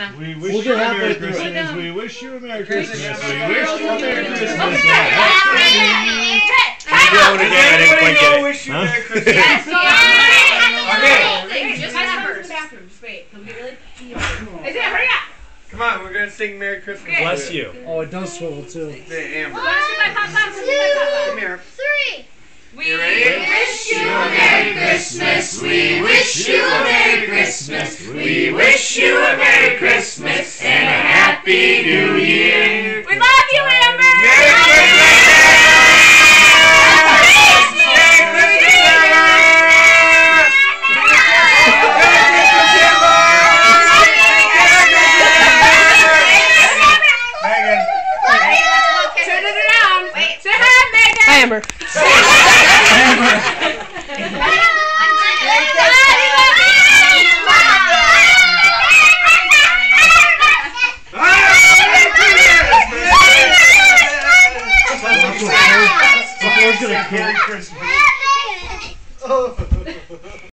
Anna. We wish We'll you a Merry. Christmas. We wish you a Merry Christmas. We wish you a Merry Christmas. You do it again. I didn't quite get it. wish you a Huh? Merry Christmas. Okay. Just Guys, numbers. come to the bathroom. Just wait. Come get really. Isaiah, hurry up. Come on, we're gonna sing Merry Christmas. Bless you. Oh, it does swivel too. Say Amber. Let's do Christmas. We wish you a Merry Christmas. We wish you a Merry Christmas and a Happy New Year. We love you, Amber. Merry Christmas! Megan. Gonna kill. Christmas. Oh.